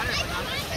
water, but not